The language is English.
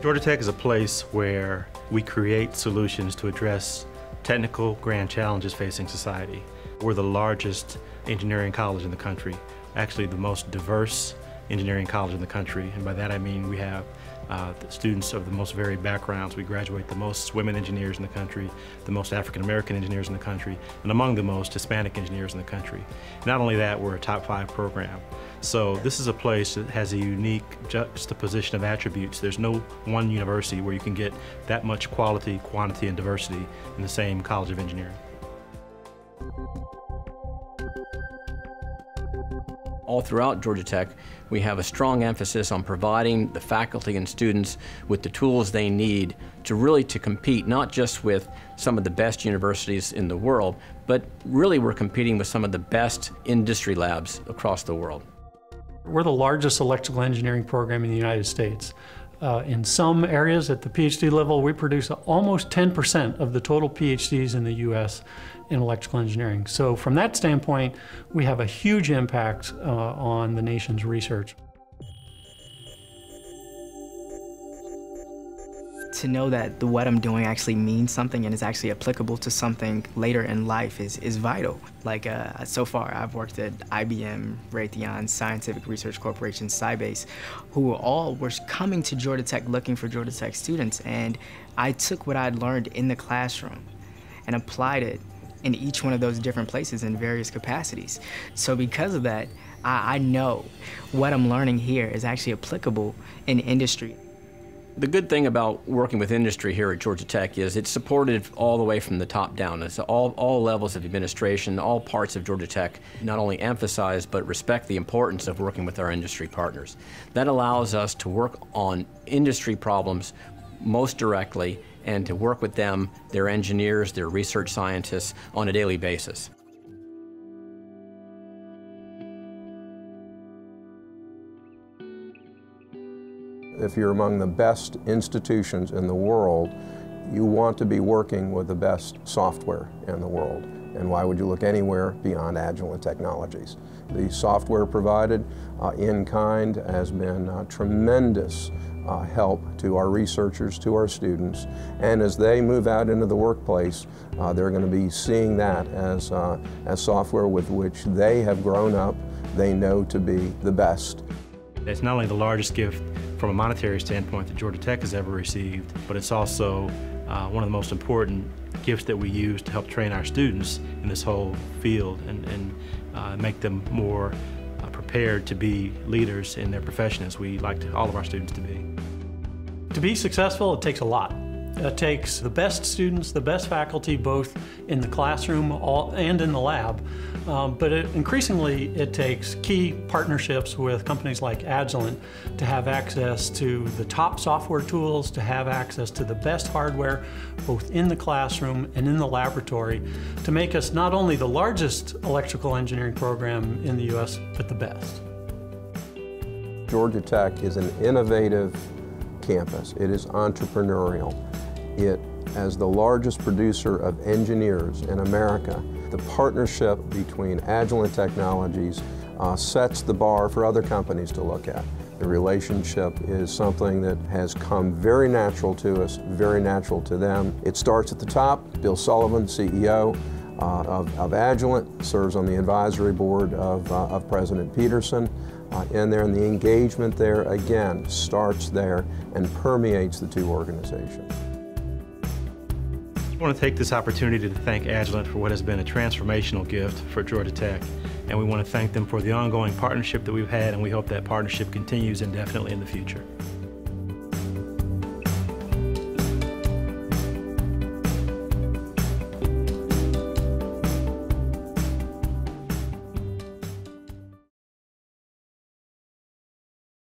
Georgia Tech is a place where we create solutions to address technical grand challenges facing society. We're the largest engineering college in the country, actually the most diverse engineering college in the country, and by that I mean we have uh, students of the most varied backgrounds. We graduate the most women engineers in the country, the most African American engineers in the country, and among the most Hispanic engineers in the country. Not only that, we're a top five program. So this is a place that has a unique juxtaposition of attributes. There's no one university where you can get that much quality, quantity, and diversity in the same College of Engineering. all throughout Georgia Tech, we have a strong emphasis on providing the faculty and students with the tools they need to really to compete not just with some of the best universities in the world, but really we're competing with some of the best industry labs across the world. We're the largest electrical engineering program in the United States. Uh, in some areas at the PhD level, we produce almost 10% of the total PhDs in the U.S. in electrical engineering. So from that standpoint, we have a huge impact uh, on the nation's research. To know that the, what I'm doing actually means something and is actually applicable to something later in life is, is vital. Like uh, so far, I've worked at IBM, Raytheon, Scientific Research Corporation, Sybase, who all were coming to Georgia Tech looking for Georgia Tech students. And I took what I'd learned in the classroom and applied it in each one of those different places in various capacities. So because of that, I, I know what I'm learning here is actually applicable in industry. The good thing about working with industry here at Georgia Tech is it's supported all the way from the top down. It's all, all levels of administration, all parts of Georgia Tech not only emphasize but respect the importance of working with our industry partners. That allows us to work on industry problems most directly and to work with them, their engineers, their research scientists, on a daily basis. If you're among the best institutions in the world, you want to be working with the best software in the world. And why would you look anywhere beyond Agilent Technologies? The software provided uh, in kind has been uh, tremendous uh, help to our researchers, to our students, and as they move out into the workplace, uh, they're going to be seeing that as, uh, as software with which they have grown up, they know to be the best. It's not only the largest gift from a monetary standpoint that Georgia Tech has ever received, but it's also uh, one of the most important gifts that we use to help train our students in this whole field and, and uh, make them more uh, prepared to be leaders in their profession as we like to, all of our students to be. To be successful, it takes a lot. It takes the best students, the best faculty, both in the classroom and in the lab. Um, but it, increasingly, it takes key partnerships with companies like Agilent to have access to the top software tools, to have access to the best hardware, both in the classroom and in the laboratory, to make us not only the largest electrical engineering program in the U.S., but the best. Georgia Tech is an innovative campus. It is entrepreneurial. It, as the largest producer of engineers in America, the partnership between Agilent Technologies uh, sets the bar for other companies to look at. The relationship is something that has come very natural to us, very natural to them. It starts at the top. Bill Sullivan, CEO uh, of, of, Agilent, serves on the advisory board of, uh, of President Peterson. Uh, and there, and the engagement there, again, starts there and permeates the two organizations. I want to take this opportunity to thank Agilent for what has been a transformational gift for Georgia Tech. And we want to thank them for the ongoing partnership that we've had, and we hope that partnership continues indefinitely in the future.